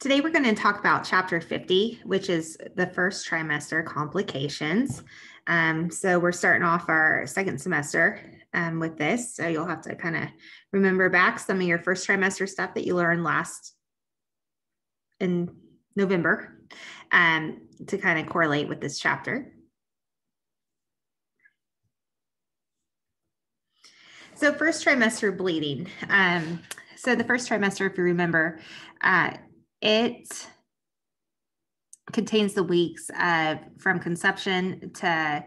Today we're going to talk about chapter 50, which is the first trimester complications. Um, so we're starting off our second semester um, with this. So you'll have to kind of remember back some of your first trimester stuff that you learned last in November um, to kind of correlate with this chapter. So first trimester bleeding. Um, so the first trimester, if you remember, uh, it contains the weeks of from conception to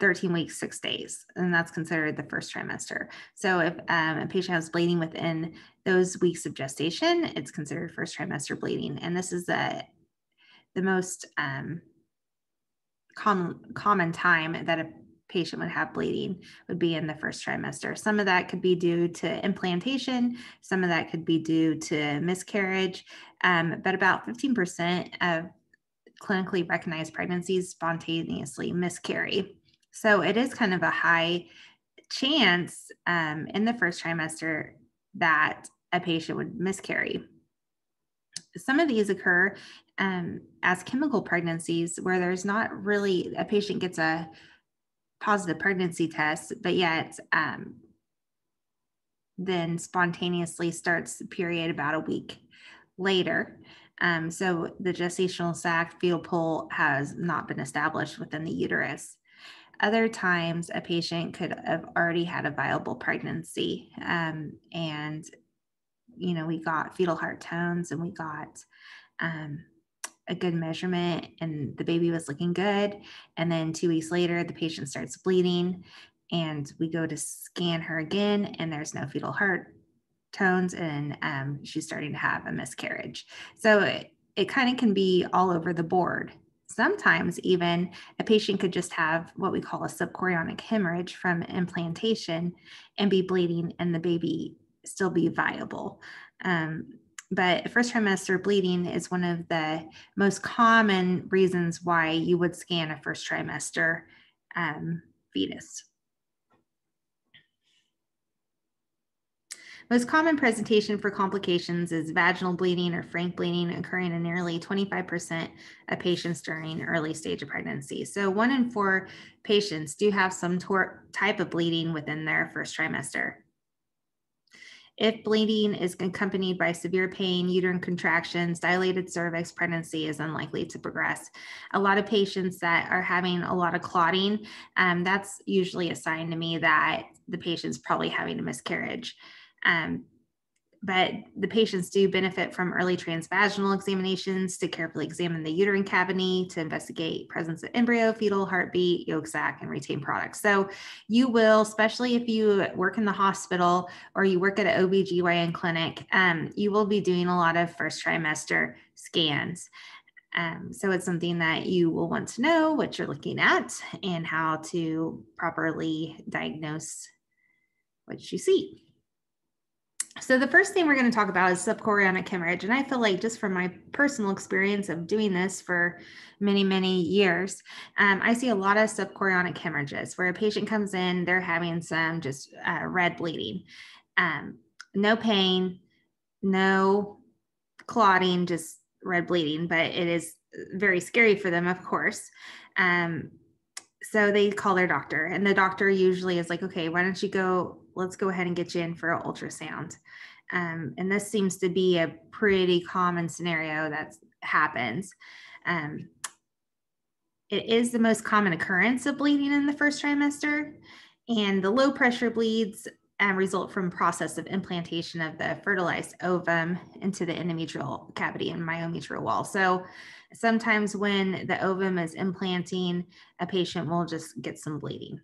13 weeks, six days, and that's considered the first trimester. So if um, a patient has bleeding within those weeks of gestation, it's considered first trimester bleeding. And this is the, the most um, common, common time that a patient would have bleeding would be in the first trimester. Some of that could be due to implantation, some of that could be due to miscarriage, um, but about 15% of clinically recognized pregnancies spontaneously miscarry. So it is kind of a high chance um, in the first trimester that a patient would miscarry. Some of these occur um, as chemical pregnancies where there's not really a patient gets a positive pregnancy test, but yet um, then spontaneously starts the period about a week later. Um, so the gestational sac fetal pole has not been established within the uterus. Other times, a patient could have already had a viable pregnancy, um, and you know we got fetal heart tones, and we got um, a good measurement and the baby was looking good. And then two weeks later, the patient starts bleeding and we go to scan her again and there's no fetal heart tones and um, she's starting to have a miscarriage. So it, it kind of can be all over the board. Sometimes even a patient could just have what we call a subchorionic hemorrhage from implantation and be bleeding and the baby still be viable. Um, but first trimester bleeding is one of the most common reasons why you would scan a first trimester um, fetus. Most common presentation for complications is vaginal bleeding or frank bleeding occurring in nearly 25% of patients during early stage of pregnancy. So one in four patients do have some type of bleeding within their first trimester. If bleeding is accompanied by severe pain, uterine contractions, dilated cervix, pregnancy is unlikely to progress. A lot of patients that are having a lot of clotting, um, that's usually a sign to me that the patient's probably having a miscarriage. Um, but the patients do benefit from early transvaginal examinations to carefully examine the uterine cavity to investigate presence of embryo, fetal heartbeat, yolk sac, and retained products. So you will, especially if you work in the hospital or you work at an OBGYN clinic, um, you will be doing a lot of first trimester scans. Um, so it's something that you will want to know what you're looking at and how to properly diagnose what you see. So the first thing we're going to talk about is subchorionic hemorrhage. And I feel like just from my personal experience of doing this for many, many years, um, I see a lot of subchorionic hemorrhages where a patient comes in, they're having some just uh, red bleeding, um, no pain, no clotting, just red bleeding, but it is very scary for them, of course. Um, so they call their doctor, and the doctor usually is like, okay, why don't you go let's go ahead and get you in for an ultrasound. Um, and this seems to be a pretty common scenario that happens. Um, it is the most common occurrence of bleeding in the first trimester, and the low pressure bleeds um, result from process of implantation of the fertilized ovum into the endometrial cavity and myometrial wall. So sometimes when the ovum is implanting, a patient will just get some bleeding.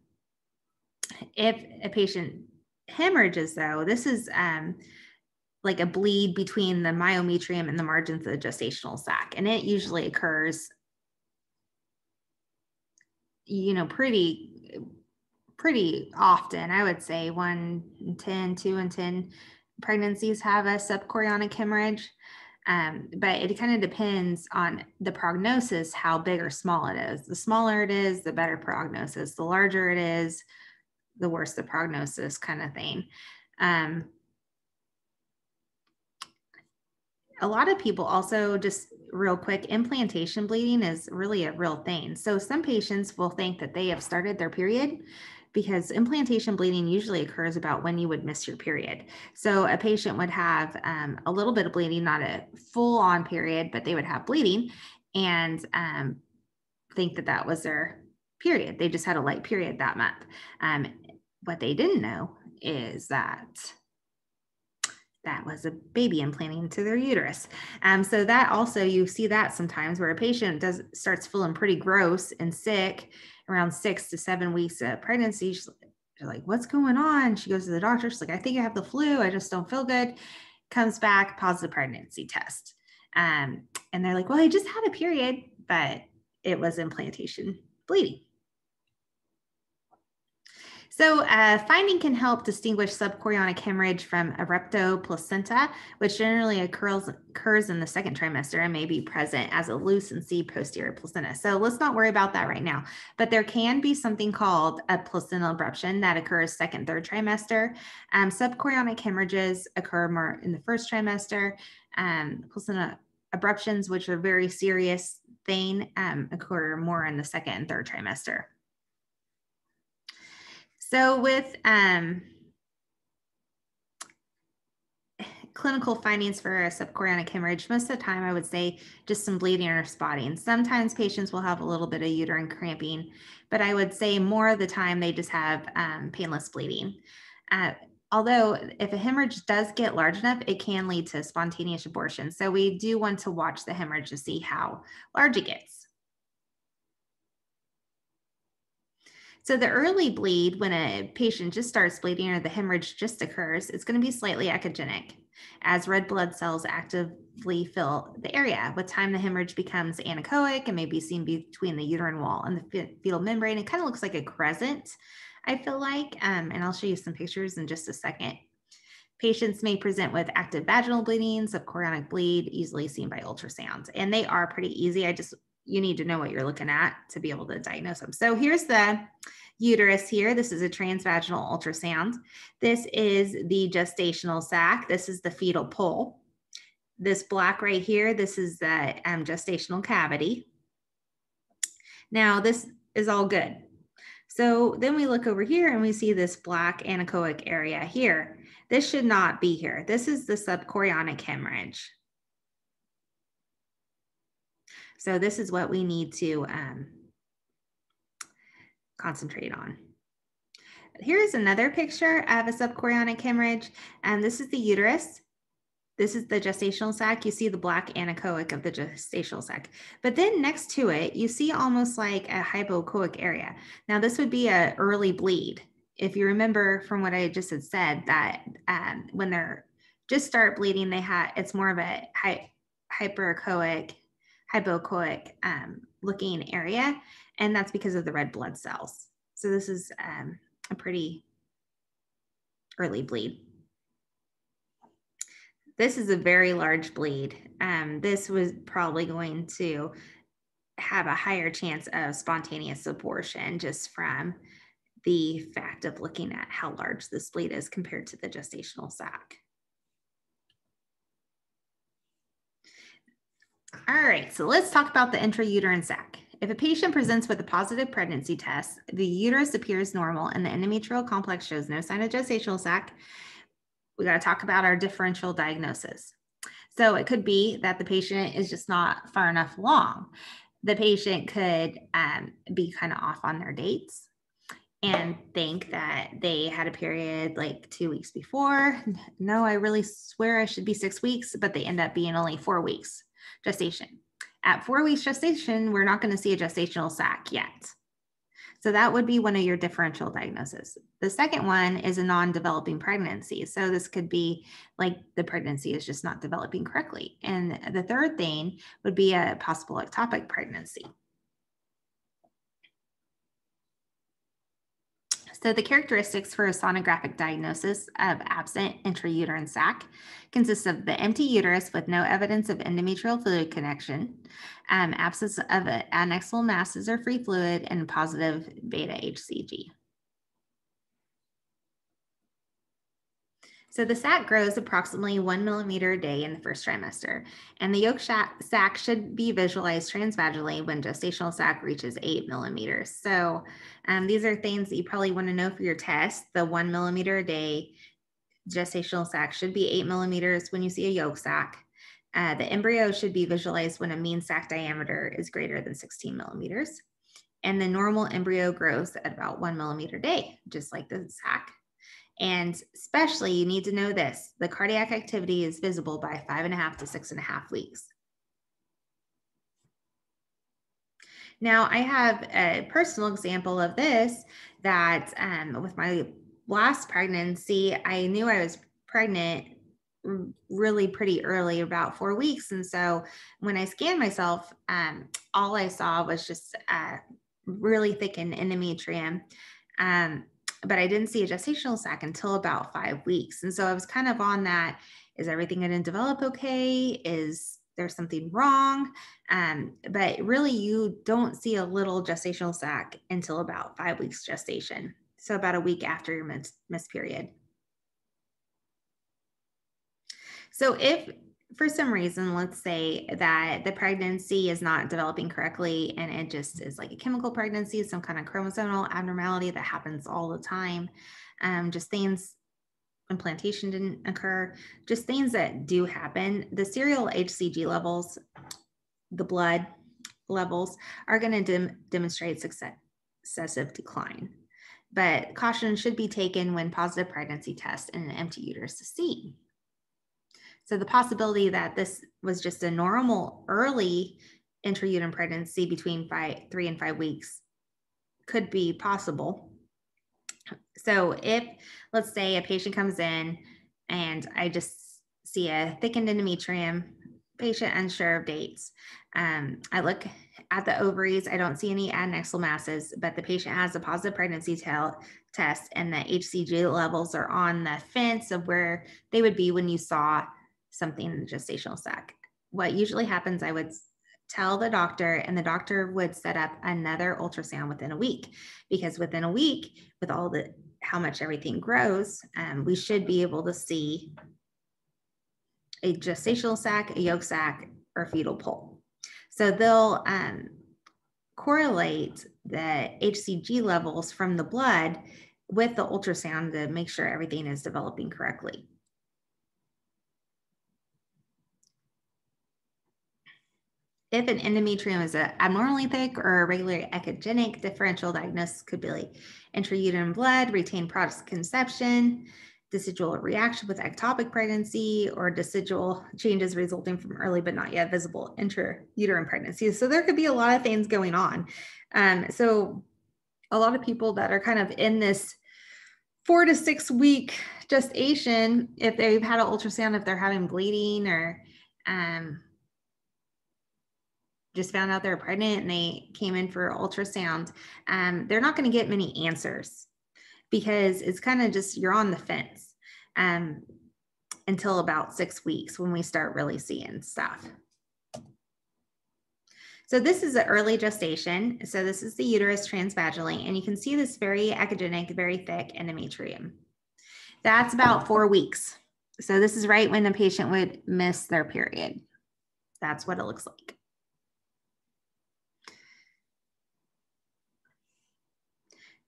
If a patient hemorrhages though this is um, like a bleed between the myometrium and the margins of the gestational sac and it usually occurs you know pretty pretty often. I would say 1 in 10 2 and 10 pregnancies have a subchorionic hemorrhage. Um, but it kind of depends on the prognosis how big or small it is. The smaller it is the better prognosis. The larger it is the worse the prognosis kind of thing. Um, a lot of people also just real quick implantation bleeding is really a real thing. So some patients will think that they have started their period because implantation bleeding usually occurs about when you would miss your period. So a patient would have um, a little bit of bleeding not a full on period but they would have bleeding and um, think that that was their period. They just had a light period that month. Um, what they didn't know is that that was a baby implanting into their uterus. Um, so that also you see that sometimes where a patient does starts feeling pretty gross and sick around six to seven weeks of pregnancy. She's like, "What's going on?" She goes to the doctor. She's like, "I think I have the flu. I just don't feel good." Comes back positive pregnancy test, um, and they're like, "Well, I just had a period, but it was implantation bleeding." So uh, finding can help distinguish subchorionic hemorrhage from a abruptio placenta, which generally occurs, occurs in the second trimester and may be present as a lucency posterior placenta. So let's not worry about that right now. But there can be something called a placental abruption that occurs second, third trimester. Um, subchorionic hemorrhages occur more in the first trimester. Um, placenta abruptions, which are very serious thing, um, occur more in the second and third trimester. So with um, clinical findings for a subchorionic hemorrhage, most of the time I would say just some bleeding or spotting. Sometimes patients will have a little bit of uterine cramping, but I would say more of the time they just have um, painless bleeding. Uh, although if a hemorrhage does get large enough, it can lead to spontaneous abortion. So we do want to watch the hemorrhage to see how large it gets. So the early bleed, when a patient just starts bleeding or the hemorrhage just occurs, it's going to be slightly echogenic as red blood cells actively fill the area. With time, the hemorrhage becomes anechoic and may be seen between the uterine wall and the fetal membrane. It kind of looks like a crescent, I feel like, um, and I'll show you some pictures in just a second. Patients may present with active vaginal bleeding, subchorionic bleed, easily seen by ultrasound, and they are pretty easy. I just you need to know what you're looking at to be able to diagnose them. So here's the uterus here. This is a transvaginal ultrasound. This is the gestational sac. This is the fetal pole. This black right here, this is the um, gestational cavity. Now this is all good. So then we look over here and we see this black anechoic area here. This should not be here. This is the subchorionic hemorrhage. So this is what we need to um, concentrate on. Here's another picture of a subchorionic hemorrhage. And this is the uterus. This is the gestational sac. You see the black anechoic of the gestational sac. But then next to it, you see almost like a hypoechoic area. Now this would be an early bleed. If you remember from what I just had said that um, when they're just start bleeding, they have, it's more of a hy hypoechoic um, looking area, and that's because of the red blood cells. So this is um, a pretty early bleed. This is a very large bleed. Um, this was probably going to have a higher chance of spontaneous abortion just from the fact of looking at how large this bleed is compared to the gestational sac. All right, so let's talk about the intrauterine sac. If a patient presents with a positive pregnancy test, the uterus appears normal and the endometrial complex shows no sign of gestational sac, we got to talk about our differential diagnosis. So it could be that the patient is just not far enough along. The patient could um, be kind of off on their dates and think that they had a period like two weeks before. No, I really swear I should be six weeks, but they end up being only four weeks gestation. At four weeks gestation, we're not going to see a gestational sac yet. So that would be one of your differential diagnoses. The second one is a non-developing pregnancy. So this could be like the pregnancy is just not developing correctly. And the third thing would be a possible ectopic pregnancy. So the characteristics for a sonographic diagnosis of absent intrauterine sac consists of the empty uterus with no evidence of endometrial fluid connection, um, absence of adnexal masses or free fluid, and positive beta HCG. So the sac grows approximately one millimeter a day in the first trimester, and the yolk sac should be visualized transvaginally when gestational sac reaches eight millimeters. So um, these are things that you probably want to know for your test. The one millimeter a day gestational sac should be eight millimeters when you see a yolk sac. Uh, the embryo should be visualized when a mean sac diameter is greater than 16 millimeters. And the normal embryo grows at about one millimeter a day, just like the sac. And especially, you need to know this the cardiac activity is visible by five and a half to six and a half weeks. Now, I have a personal example of this that um, with my last pregnancy, I knew I was pregnant really pretty early, about four weeks. And so when I scanned myself, um, all I saw was just uh, really thickened endometrium. Um, but I didn't see a gestational sac until about five weeks. And so I was kind of on that. Is everything going to develop okay? Is there something wrong? Um, but really, you don't see a little gestational sac until about five weeks gestation. So about a week after your miss, miss period. So if for some reason, let's say that the pregnancy is not developing correctly and it just is like a chemical pregnancy, some kind of chromosomal abnormality that happens all the time, um, just things, implantation didn't occur, just things that do happen. The serial HCG levels, the blood levels, are going to dem- demonstrate successive decline. But caution should be taken when positive pregnancy tests and an empty uterus is seen. So the possibility that this was just a normal early intrauterine pregnancy between five, three and five weeks could be possible. So if, let's say, a patient comes in and I just see a thickened endometrium, patient unsure of dates. Um, I look at the ovaries, I don't see any adnexal masses, but the patient has a positive pregnancy test and the HCG levels are on the fence of where they would be when you saw something in the gestational sac. What usually happens, I would tell the doctor, and the doctor would set up another ultrasound within a week because within a week, with all the how much everything grows, um, we should be able to see a gestational sac, a yolk sac, or fetal pole. So they'll um, correlate the HCG levels from the blood with the ultrasound to make sure everything is developing correctly. If an endometrium is abnormally thick or irregularly echogenic, differential diagnosis could be like intrauterine blood, retained product conception, decidual reaction with ectopic pregnancy, or decidual changes resulting from early but not yet visible intrauterine pregnancy. So there could be a lot of things going on. Um, so a lot of people that are kind of in this four to six week gestation, if they've had an ultrasound, if they're having bleeding or um, just found out they're pregnant and they came in for ultrasound, um, they're not going to get many answers because it's kind of just you're on the fence um, until about six weeks when we start really seeing stuff. So this is an early gestation. So this is the uterus transvaginally, and you can see this very echogenic, very thick endometrium. That's about four weeks. So this is right when the patient would miss their period. That's what it looks like.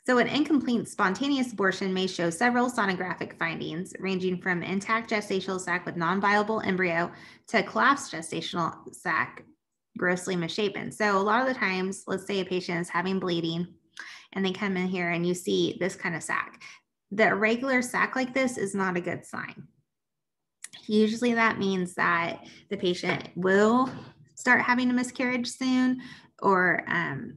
So an incomplete spontaneous abortion may show several sonographic findings ranging from intact gestational sac with non-viable embryo to collapsed gestational sac grossly misshapen. So a lot of the times, let's say a patient is having bleeding and they come in here and you see this kind of sac. The irregular sac like this is not a good sign. Usually that means that the patient will start having a miscarriage soon or um,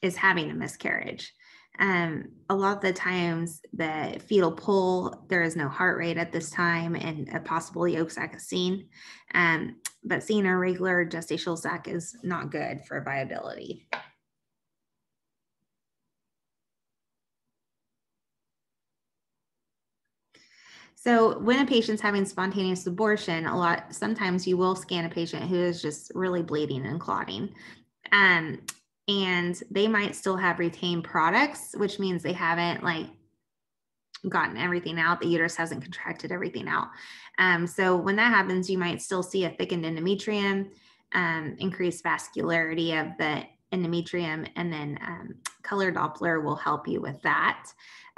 is having a miscarriage. Um, a lot of the times, the fetal pole, there is no heart rate at this time, and a possible yolk sac is seen. Um, but seeing a regular gestational sac is not good for viability. So when a patient's having spontaneous abortion, a lot sometimes you will scan a patient who is just really bleeding and clotting. Um, and they might still have retained products, which means they haven't like gotten everything out. The uterus hasn't contracted everything out. Um, so when that happens, you might still see a thickened endometrium, um, increased vascularity of the endometrium, and then um, color Doppler will help you with that.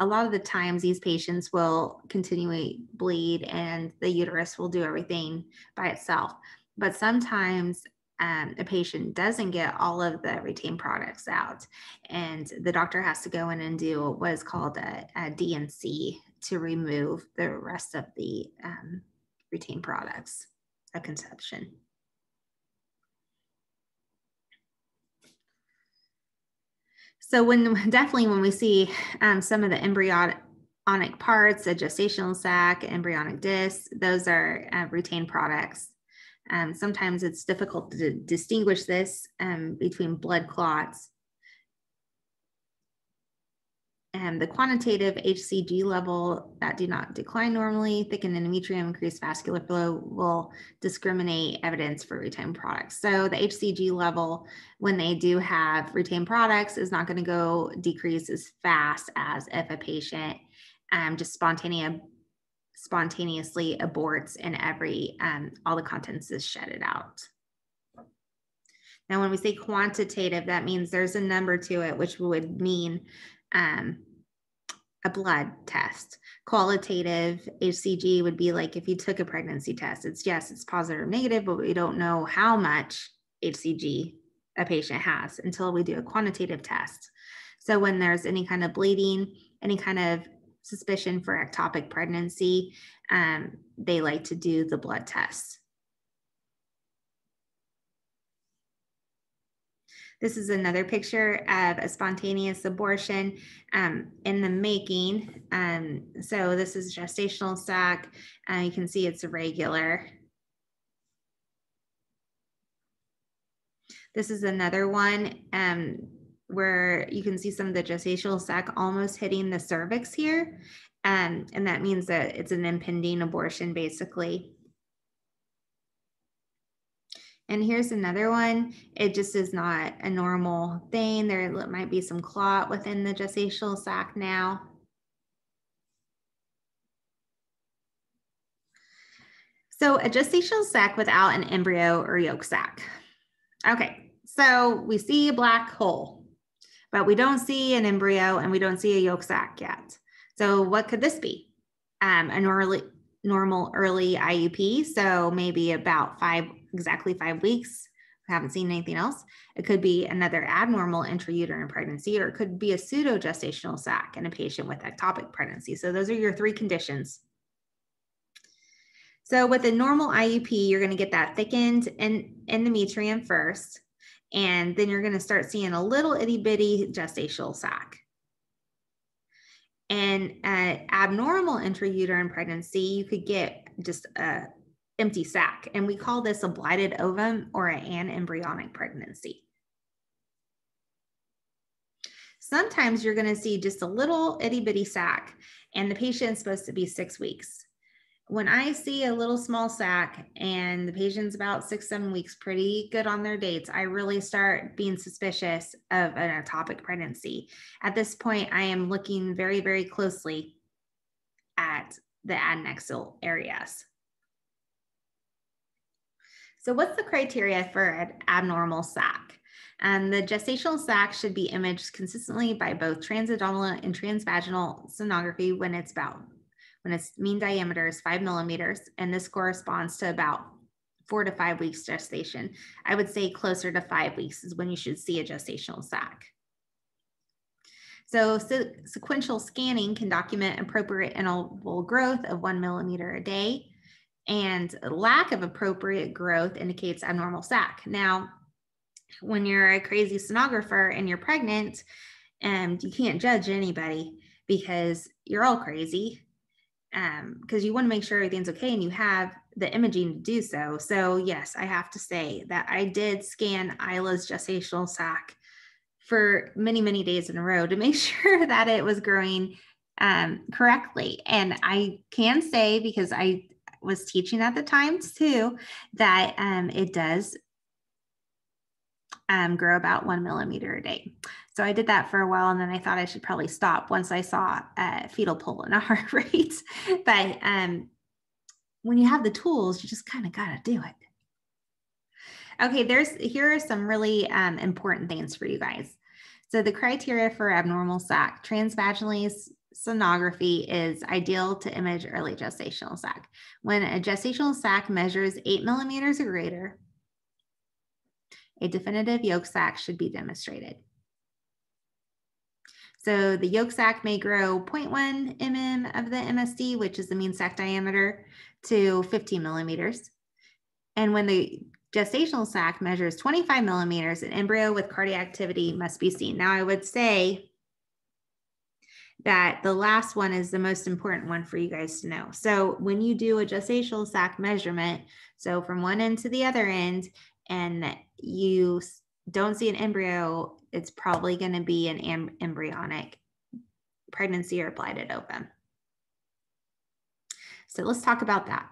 A lot of the times, these patients will continually bleed, and the uterus will do everything by itself. But sometimes um, a patient doesn't get all of the retained products out, and the doctor has to go in and do what is called a, a D&C to remove the rest of the um, retained products of conception. So when definitely when we see um, some of the embryonic parts, the gestational sac, embryonic disc, those are uh, retained products. Um, sometimes it's difficult to distinguish this um, between blood clots. And the quantitative HCG level that do not decline normally, thickened endometrium, increased vascular flow will discriminate evidence for retained products. So the HCG level, when they do have retained products, is not going to go decrease as fast as if a patient um, just spontaneous spontaneously aborts and every um, all the contents is shedded out. Now, when we say quantitative, that means there's a number to it, which would mean um, a blood test. Qualitative HCG would be like if you took a pregnancy test. It's yes, it's positive or negative, but we don't know how much HCG a patient has until we do a quantitative test. So when there's any kind of bleeding, any kind of suspicion for ectopic pregnancy, um, they like to do the blood test. This is another picture of a spontaneous abortion um, in the making. Um, so this is gestational sac. Uh, you can see it's irregular. This is another one. Um, where you can see some of the gestational sac almost hitting the cervix here. Um, and that means that it's an impending abortion basically. And here's another one. It just is not a normal thing. There might be some clot within the gestational sac now. So a gestational sac without an embryo or yolk sac. Okay, so we see a black hole but we don't see an embryo and we don't see a yolk sac yet. So what could this be? Um, an early, normal early IUP, so maybe about five, exactly five weeks. We haven't seen anything else. It could be another abnormal intrauterine pregnancy, or it could be a pseudo gestational sac in a patient with ectopic pregnancy. So those are your three conditions. So with a normal IUP, you're going to get that thickened in endometrium first. And then you're going to start seeing a little itty bitty gestational sac. And an abnormal intrauterine pregnancy, you could get just a empty sac. And we call this a blighted ovum or anembryonic pregnancy. Sometimes you're going to see just a little itty bitty sac, and the patient's supposed to be six weeks when I see a little small sac and the patient's about six, seven weeks, pretty good on their dates, I really start being suspicious of an ectopic pregnancy. At this point, I am looking very, very closely at the adnexal areas. So, what's the criteria for an abnormal sac? And the gestational sac should be imaged consistently by both transabdominal and transvaginal sonography when it's about when its mean diameter is five millimeters, and this corresponds to about four to five weeks gestation. I would say closer to five weeks is when you should see a gestational sac. So sequential scanning can document appropriate interval growth of one millimeter a day and lack of appropriate growth indicates abnormal sac. Now, when you're a crazy sonographer and you're pregnant, and you can't judge anybody because you're all crazy because um, you want to make sure everything's okay and you have the imaging to do so. So, yes, I have to say that I did scan Isla's gestational sac for many, many days in a row to make sure that it was growing um, correctly. And I can say, because I was teaching at the time too, that um, it does um, grow about one millimeter a day. So I did that for a while and then I thought I should probably stop once I saw a fetal pulse and a heart rate. but um, when you have the tools, you just kind of got to do it. Okay, there's here are some really um, important things for you guys. So the criteria for abnormal sac, transvaginally sonography is ideal to image early gestational sac. When a gestational sac measures eight millimeters or greater, a definitive yolk sac should be demonstrated. So the yolk sac may grow 0.1 mm of the MSD, which is the mean sac diameter, to 15 millimeters. And when the gestational sac measures 25 millimeters, an embryo with cardiac activity must be seen. Now, I would say that the last one is the most important one for you guys to know. So when you do a gestational sac measurement, so from one end to the other end, and you don't see an embryo, it's probably going to be anembryonic pregnancy or blighted ovum. So let's talk about that.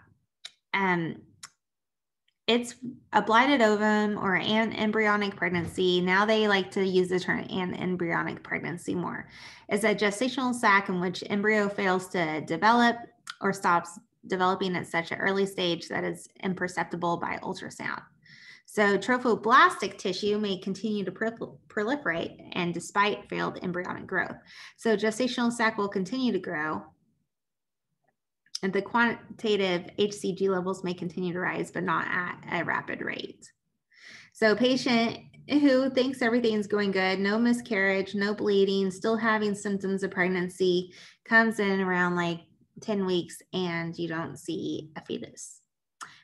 Um, it's a blighted ovum or anembryonic pregnancy. Now they like to use the term anembryonic pregnancy more. Is a gestational sac in which embryo fails to develop or stops developing at such an early stage that is imperceptible by ultrasound. So trophoblastic tissue may continue to proliferate and despite failed embryonic growth. So gestational sac will continue to grow and the quantitative HCG levels may continue to rise, but not at a rapid rate. So patient who thinks everything's going good, no miscarriage, no bleeding, still having symptoms of pregnancy, comes in around like 10 weeks and you don't see a fetus.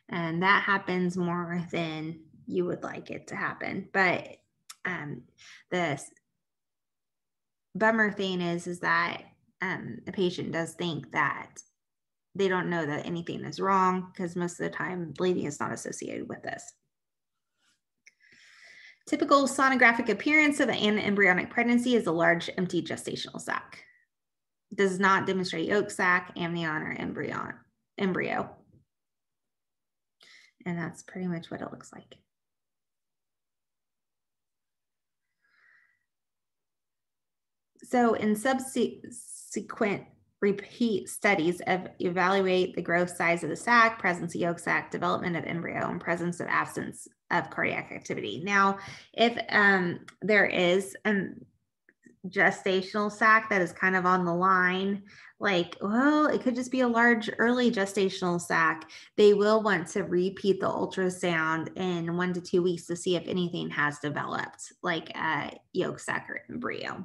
And that happens more than you would like it to happen. But um, the bummer thing is, is that um, a patient does think that they don't know that anything is wrong because most of the time bleeding is not associated with this. Typical sonographic appearance of anembryonic pregnancy is a large empty gestational sac. Does not demonstrate yolk sac, amnion, or embryon, embryo. And that's pretty much what it looks like. So in subsequent repeat studies of evaluate the growth size of the sac, presence of yolk sac, development of embryo, and presence of absence of cardiac activity. Now, if um, there is a gestational sac that is kind of on the line, like, well, it could just be a large early gestational sac, they will want to repeat the ultrasound in one to two weeks to see if anything has developed, like a yolk sac or embryo.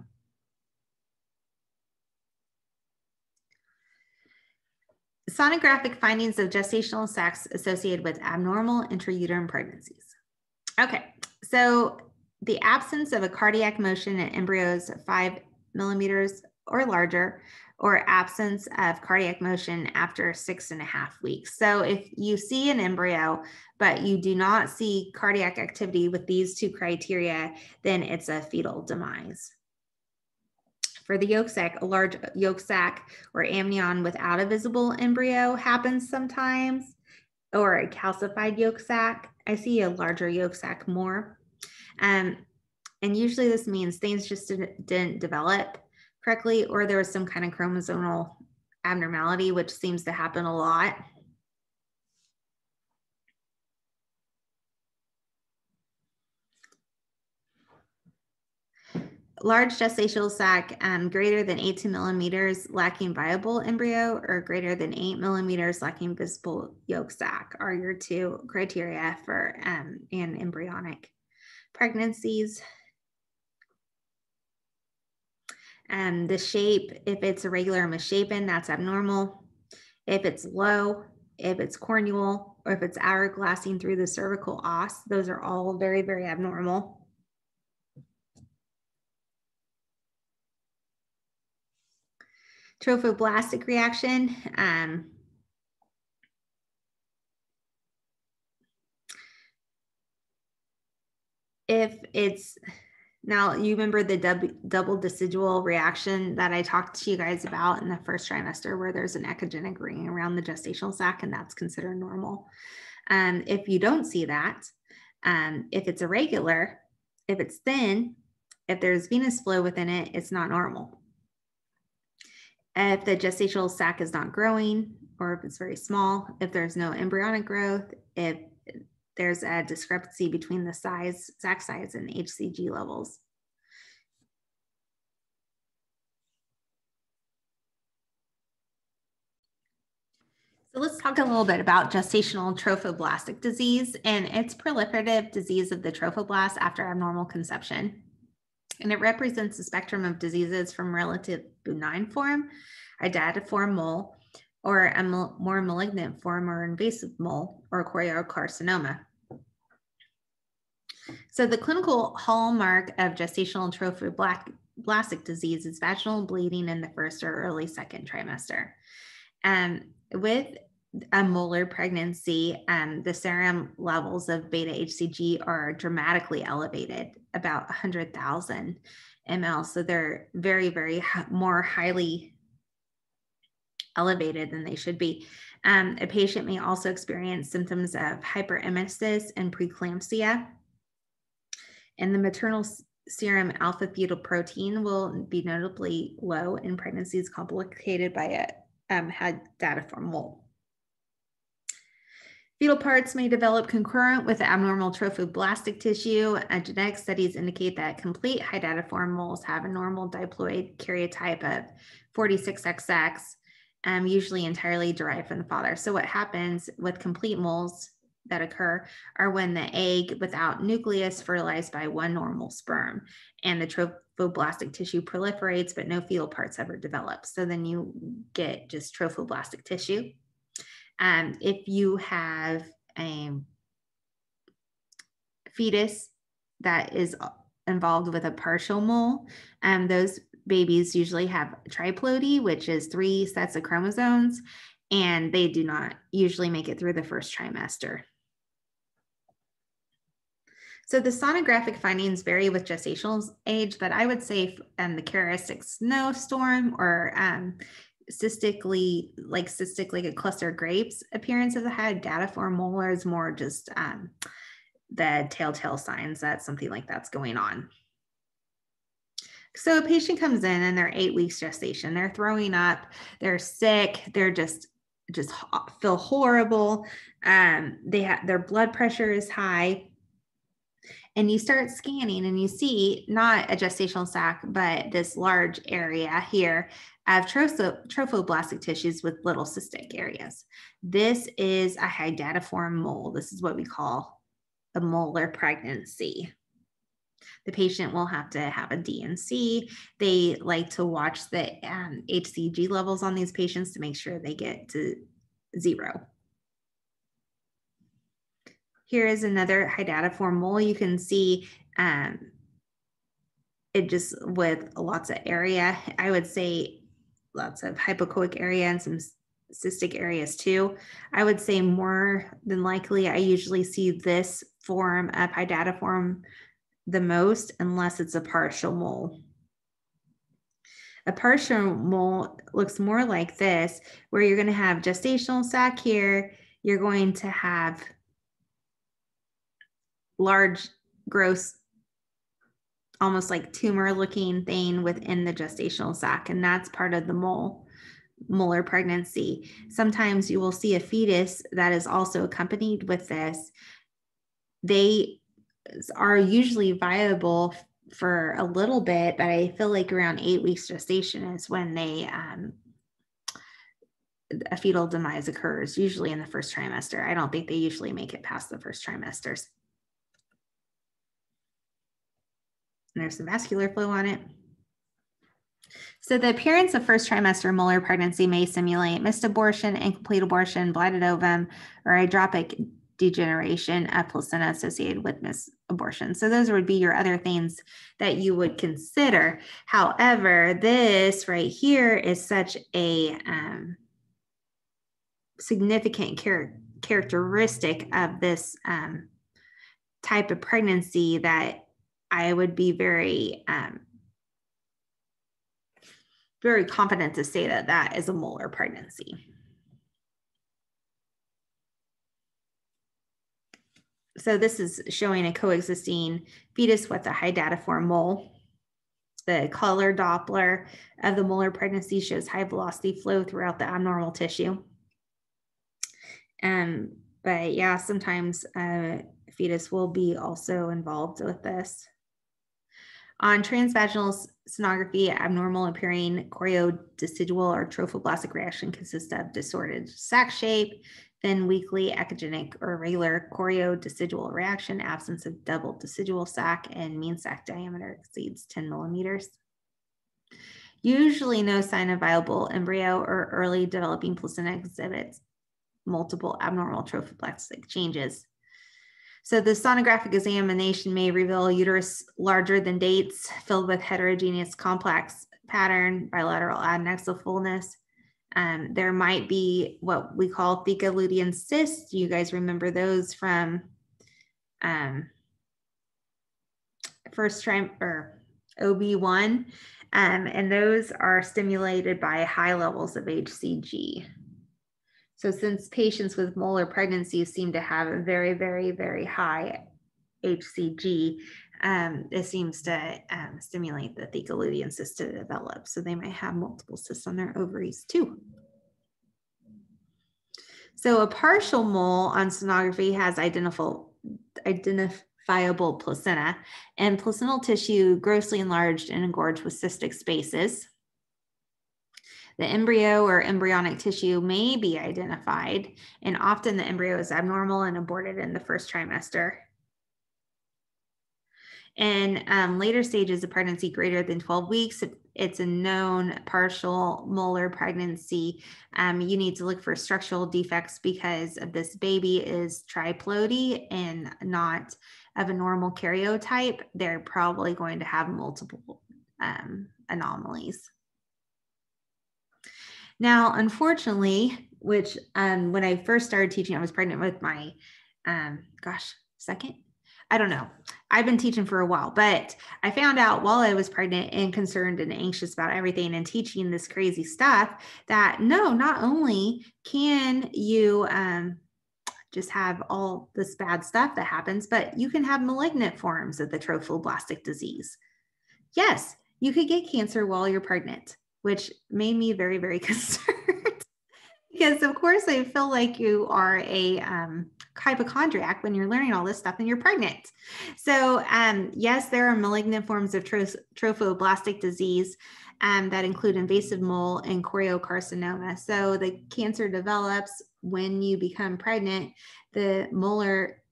Sonographic findings of gestational sacs associated with abnormal intrauterine pregnancies. Okay, so the absence of a cardiac motion in embryos five millimeters or larger, or absence of cardiac motion after six and a half weeks. So if you see an embryo, but you do not see cardiac activity with these two criteria, then it's a fetal demise. For the yolk sac, a large yolk sac or amnion without a visible embryo happens sometimes, or a calcified yolk sac. I see a larger yolk sac more. Um, and usually this means things just didn't, didn't develop correctly, or there was some kind of chromosomal abnormality, which seems to happen a lot. Large gestational sac um, greater than 18 millimeters lacking viable embryo or greater than 8 millimeters lacking visible yolk sac are your two criteria for um, anembryonic pregnancies. And the shape, if it's irregular and misshapen, that's abnormal. If it's low, if it's cornual, or if it's hourglassing through the cervical os, those are all very, very abnormal. Trophoblastic reaction. Um, if it's now you remember the dub, double decidual reaction that I talked to you guys about in the first trimester where there's an echogenic ring around the gestational sac and that's considered normal. Um, if you don't see that, um, if it's irregular, If it's thin, if there's venous flow within it, it's not normal. If the gestational sac is not growing, or if it's very small, if there's no embryonic growth, if there's a discrepancy between the size, sac size and HCG levels. So let's talk a little bit about gestational trophoblastic disease and its proliferative disease of the trophoblast after abnormal conception. And it represents a spectrum of diseases from relative benign form, hydatidform mole, or a more malignant form or invasive mole or choriocarcinoma. So the clinical hallmark of gestational trophoblastic disease is vaginal bleeding in the first or early second trimester. Um, with a molar pregnancy, um, the serum levels of beta HCG are dramatically elevated, about 100,000 ml. So they're very, very more highly elevated than they should be. Um, a patient may also experience symptoms of hyperemesis and preeclampsia. And the maternal serum alpha fetal protein will be notably low in pregnancies complicated by a um, hydatidform mole. Fetal parts may develop concurrent with abnormal trophoblastic tissue. And genetic studies indicate that complete hydatidform moles have a normal diploid karyotype of 46XX, um, usually entirely derived from the father. So what happens with complete moles that occur are when the egg without nucleus fertilized by one normal sperm and the trophoblastic tissue proliferates, but no fetal parts ever develop. So then you get just trophoblastic tissue. Um, if you have a fetus that is involved with a partial mole, um, those babies usually have triploidy, which is three sets of chromosomes, and they do not usually make it through the first trimester. So the sonographic findings vary with gestational age, but I would say um, the characteristic snowstorm or um, cystically like cystic like a cluster of grapes appearance of the hydatidform molar is more just um, the telltale signs that something like that's going on. So a patient comes in and they're eight weeks gestation. They're throwing up. They're sick. They're just just feel horrible. Um, they have their blood pressure is high and you start scanning and you see not a gestational sac, but this large area here of trophoblastic tissues with little cystic areas. This is a hydatiform mole. This is what we call a molar pregnancy. The patient will have to have a D&C. They like to watch the um, HCG levels on these patients to make sure they get to zero. Here is another hydatidform mole. You can see um, it just with lots of area. I would say lots of hypoechoic area and some cystic areas too. I would say more than likely, I usually see this form of hydatidform the most unless it's a partial mole. A partial mole looks more like this, where you're going to have gestational sac here. You're going to have large, gross, almost like tumor looking thing within the gestational sac. And that's part of the mole, molar pregnancy. Sometimes you will see a fetus that is also accompanied with this. They are usually viable for a little bit, but I feel like around eight weeks gestation is when they um, a fetal demise occurs, usually in the first trimester. I don't think they usually make it past the first trimesters. And there's some vascular flow on it. So the appearance of first trimester molar pregnancy may simulate missed abortion, incomplete abortion, blighted ovum, or hydropic degeneration of placenta associated with missed abortion. So those would be your other things that you would consider. However, this right here is such a um, significant char characteristic of this um, type of pregnancy that I would be very, um, very confident to say that that is a molar pregnancy. so this is showing a coexisting fetus with a hydatiform mole. The color Doppler of the molar pregnancy shows high velocity flow throughout the abnormal tissue. Um, but yeah, sometimes uh, fetus will be also involved with this. On transvaginal sonography, abnormal appearing choriodecidual or trophoblastic reaction consists of disordered sac shape, then weakly echogenic or regular choriodecidual reaction, absence of double decidual sac, and mean sac diameter exceeds 10 millimeters. Usually no sign of viable embryo or early developing placenta exhibits multiple abnormal trophoblastic changes. So the sonographic examination may reveal uterus larger than dates, filled with heterogeneous complex pattern, bilateral adnexal fullness. Um, there might be what we call theca lutein cysts. You guys remember those from um, first trim or OB1. Um, and those are stimulated by high levels of HCG. So since patients with molar pregnancies seem to have a very, very, very high HCG, um, it seems to um, stimulate the theca lutein cyst to develop. So they might have multiple cysts on their ovaries too. So a partial mole on sonography has identifiable, identifiable placenta and placental tissue grossly enlarged and engorged with cystic spaces. The embryo or embryonic tissue may be identified, and often the embryo is abnormal and aborted in the first trimester. In um, later stages of pregnancy greater than 12 weeks, it's a known partial molar pregnancy. Um, you need to look for structural defects because of this baby is triploidy and not of a normal karyotype. They're probably going to have multiple um, anomalies. Now, unfortunately, which um, when I first started teaching, I was pregnant with my, um, gosh, second. I don't know. I've been teaching for a while, but I found out while I was pregnant and concerned and anxious about everything and teaching this crazy stuff that no, not only can you um, just have all this bad stuff that happens, but you can have malignant forms of the trophoblastic disease. Yes, you could get cancer while you're pregnant which made me very, very concerned. because, of course, I feel like you are a um, hypochondriac when you're learning all this stuff and you're pregnant. So, um, yes, there are malignant forms of tro- trophoblastic disease um, that include invasive mole and choriocarcinoma. So, the cancer develops when you become pregnant. The molar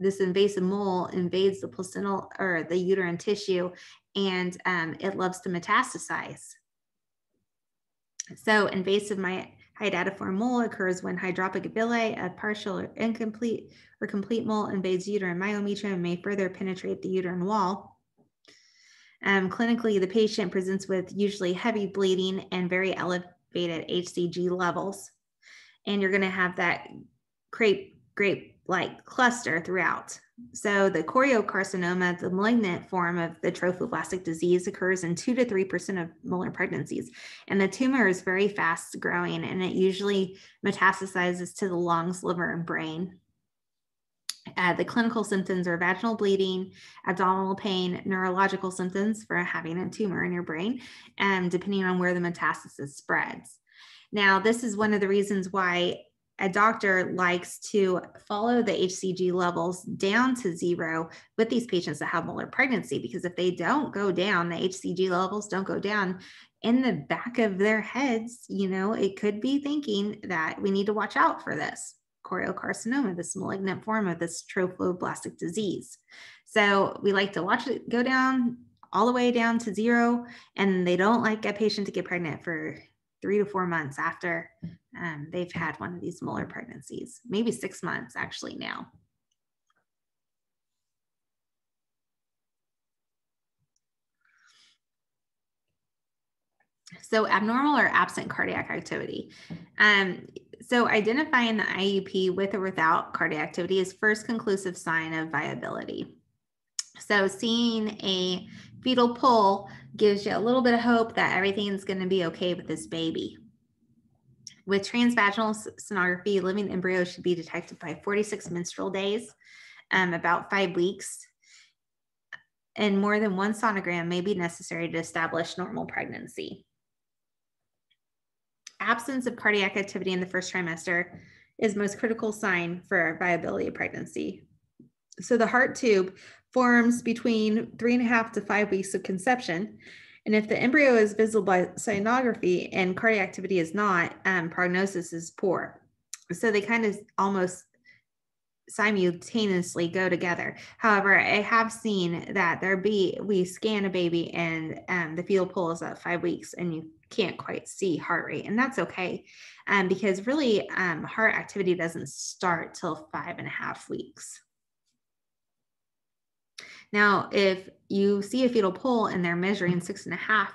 this invasive mole invades the placental or the uterine tissue and um, it loves to metastasize. So invasive hydatiform mole occurs when hydropic villi, a partial or incomplete or complete mole invades uterine myometrium and may further penetrate the uterine wall. Um, clinically, the patient presents with usually heavy bleeding and very elevated HCG levels. And you're going to have that crepe grape like cluster throughout. So the choriocarcinoma, the malignant form of the trophoblastic disease occurs in 2 to 3% of molar pregnancies. And the tumor is very fast growing and it usually metastasizes to the lungs, liver, and brain. Uh, the clinical symptoms are vaginal bleeding, abdominal pain, neurological symptoms for having a tumor in your brain, and depending on where the metastasis spreads. Now, this is one of the reasons why a doctor likes to follow the HCG levels down to zero with these patients that have molar pregnancy, because if they don't go down, the HCG levels don't go down in the back of their heads, you know, it could be thinking that we need to watch out for this choriocarcinoma, this malignant form of this trophoblastic disease. So we like to watch it go down all the way down to zero, and they don't like a patient to get pregnant for three to four months after um, they've had one of these molar pregnancies, maybe six months actually now. So abnormal or absent cardiac activity. Um, so identifying the IUP with or without cardiac activity is first conclusive sign of viability. So seeing a fetal pole gives you a little bit of hope that everything's going to be okay with this baby. With transvaginal sonography, living embryo should be detected by 46 menstrual days, um, about five weeks. And more than one sonogram may be necessary to establish normal pregnancy. Absence of cardiac activity in the first trimester is most critical sign for viability of pregnancy. So the heart tube forms between three and a half to five weeks of conception. And if the embryo is visible by sonography and cardiac activity is not, um, prognosis is poor. So they kind of almost simultaneously go together. However, I have seen that there be we scan a baby and um, the fetal pulse at five weeks and you can't quite see heart rate, and that's okay, um, because really um, heart activity doesn't start till five and a half weeks. Now, if you see a fetal pole and they're measuring six and a half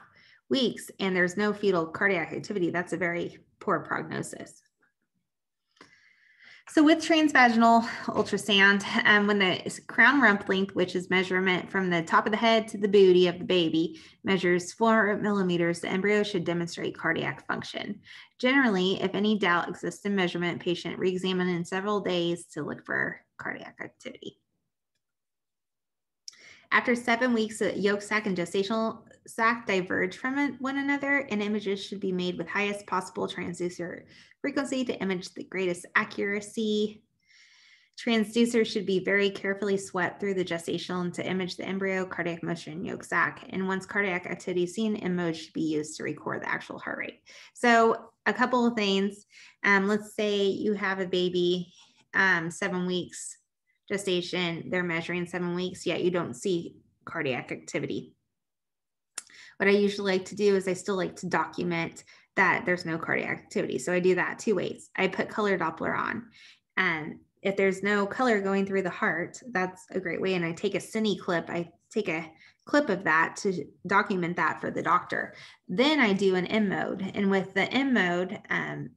weeks and there's no fetal cardiac activity, that's a very poor prognosis. So with transvaginal ultrasound, um, when the crown rump length, which is measurement from the top of the head to the booty of the baby, measures four millimeters, the embryo should demonstrate cardiac function. Generally, if any doubt exists in measurement, patient re-examine in several days to look for cardiac activity. After seven weeks, the yolk sac and gestational sac diverge from one another, and images should be made with highest possible transducer frequency to image the greatest accuracy. Transducers should be very carefully swept through the gestational to image the embryo, cardiac motion, yolk sac. And once cardiac activity is seen, M mode should be used to record the actual heart rate. So a couple of things. Um, let's say you have a baby um, seven weeks gestation, they're measuring seven weeks, yet you don't see cardiac activity. What I usually like to do is I still like to document that there's no cardiac activity. So I do that two ways. I put color Doppler on, and if there's no color going through the heart, that's a great way. And I take a cine clip, I take a clip of that to document that for the doctor. Then I do an M mode. And with the M mode, um,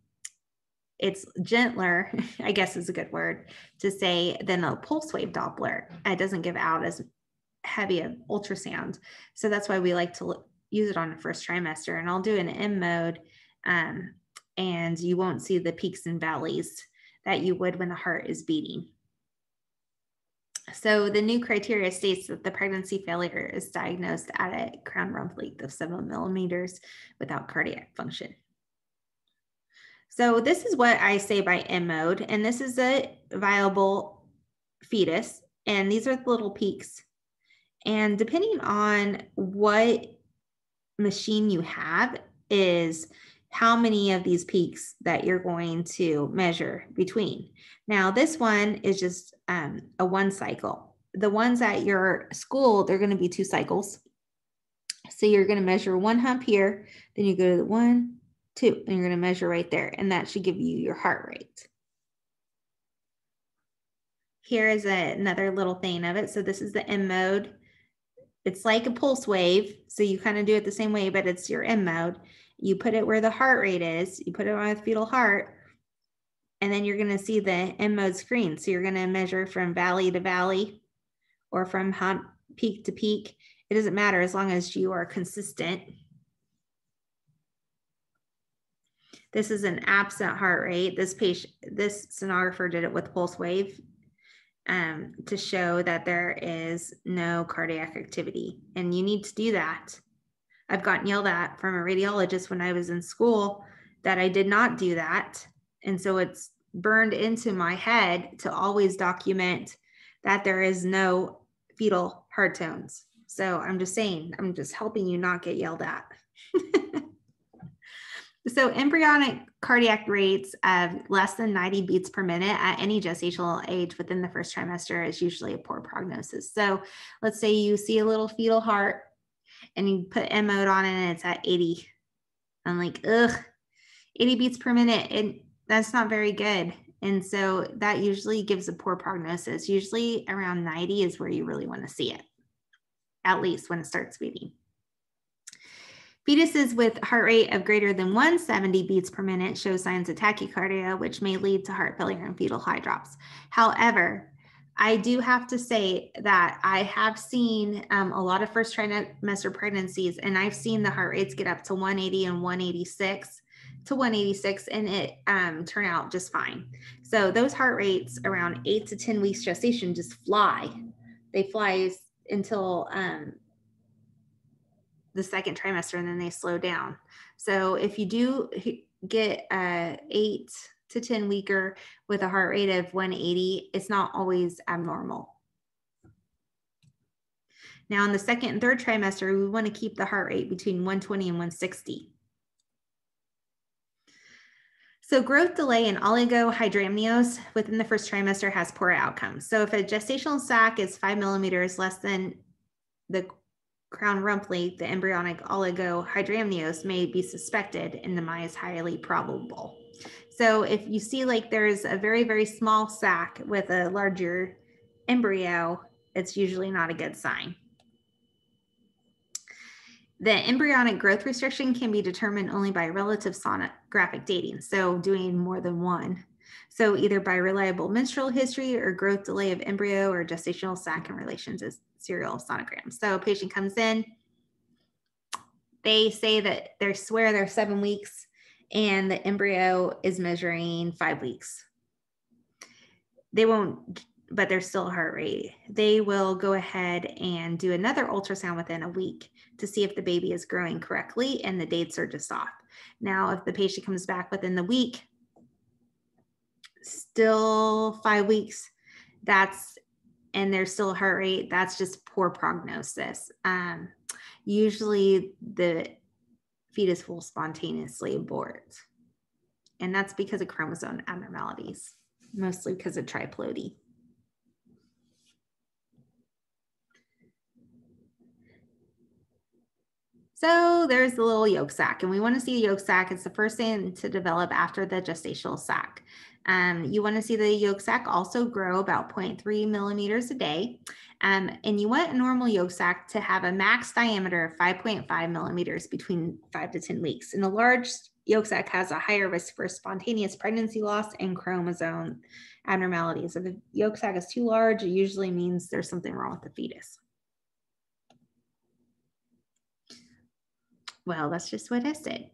it's gentler, I guess is a good word to say, than a pulse wave Doppler. It doesn't give out as heavy an ultrasound. So that's why we like to use it on the first trimester. And I'll do an M mode, um, and you won't see the peaks and valleys that you would when the heart is beating. So the new criteria states that the pregnancy failure is diagnosed at a crown rump length of seven millimeters without cardiac function. So this is what I say by M mode, and this is a viable fetus, and these are the little peaks. And depending on what machine you have is how many of these peaks that you're going to measure between. Now, this one is just um, a one cycle. The ones at your school, they're going to be two cycles. So you're going to measure one hump here, then you go to the one, two, and you're going to measure right there, and that should give you your heart rate. Here is a, another little thing of it. So this is the M mode. It's like a pulse wave. So you kind of do it the same way, but it's your M mode. You put it where the heart rate is, you put it on the fetal heart, and then you're going to see the M mode screen. So you're going to measure from valley to valley or from peak to peak. It doesn't matter as long as you are consistent This is an absent heart rate. This patient, this sonographer did it with pulse wave um, to show that there is no cardiac activity. And you need to do that. I've gotten yelled at from a radiologist when I was in school that I did not do that. And so it's burned into my head to always document that there is no fetal heart tones. So I'm just saying, I'm just helping you not get yelled at. So embryonic cardiac rates of less than 90 beats per minute at any gestational age within the first trimester is usually a poor prognosis. So let's say you see a little fetal heart and you put M mode on it and it's at 80. I'm like, ugh, 80 beats per minute. And that's not very good. And so that usually gives a poor prognosis. Usually around 90 is where you really want to see it, at least when it starts beating. Fetuses with heart rate of greater than 170 beats per minute show signs of tachycardia, which may lead to heart failure and fetal hydrops. However, I do have to say that I have seen um, a lot of first trimester pregnancies, and I've seen the heart rates get up to 180 and 186. to 186 and it um, turn out just fine. So those heart rates around eight to 10 weeks gestation just fly. They fly until um, the second trimester and then they slow down. So if you do get a eight to 10 weeker with a heart rate of 180, it's not always abnormal. Now in the second and third trimester, we want to keep the heart rate between 120 and 160. So growth delay in oligohydramnios within the first trimester has poor outcomes. So if a gestational sac is five millimeters less than the crown rump length, the embryonic oligohydramnios may be suspected and the MI is highly probable. So if you see like there's a very, very small sac with a larger embryo, it's usually not a good sign. The embryonic growth restriction can be determined only by relative sonographic dating, so doing more than one. So either by reliable menstrual history or growth delay of embryo or gestational sac in relation to serial sonograms. So a patient comes in, they say that they swear they're seven weeks and the embryo is measuring five weeks. They won't but they're still heart rate, they will go ahead and do another ultrasound within a week to see if the baby is growing correctly and the dates are just off. Now, if the patient comes back within the week, still five weeks, that's and there's still a heart rate, that's just poor prognosis. Um, usually the fetus will spontaneously abort. And that's because of chromosome abnormalities, mostly because of triploidy. So there's the little yolk sac, and we want to see the yolk sac. It's the first thing to develop after the gestational sac. Um, you want to see the yolk sac also grow about 0.3 millimeters a day. Um, and you want a normal yolk sac to have a max diameter of 5.5 millimeters between five to 10 weeks. And a large yolk sac has a higher risk for spontaneous pregnancy loss and chromosome abnormalities. If the yolk sac is too large, it usually means there's something wrong with the fetus. Well, that's just what I said.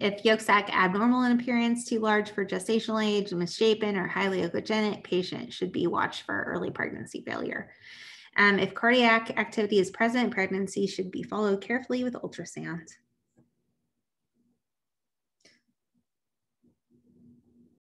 If yolk sac abnormal in appearance, too large for gestational age, misshapen, or highly echogenic, patient should be watched for early pregnancy failure. Um, if cardiac activity is present, pregnancy should be followed carefully with ultrasound.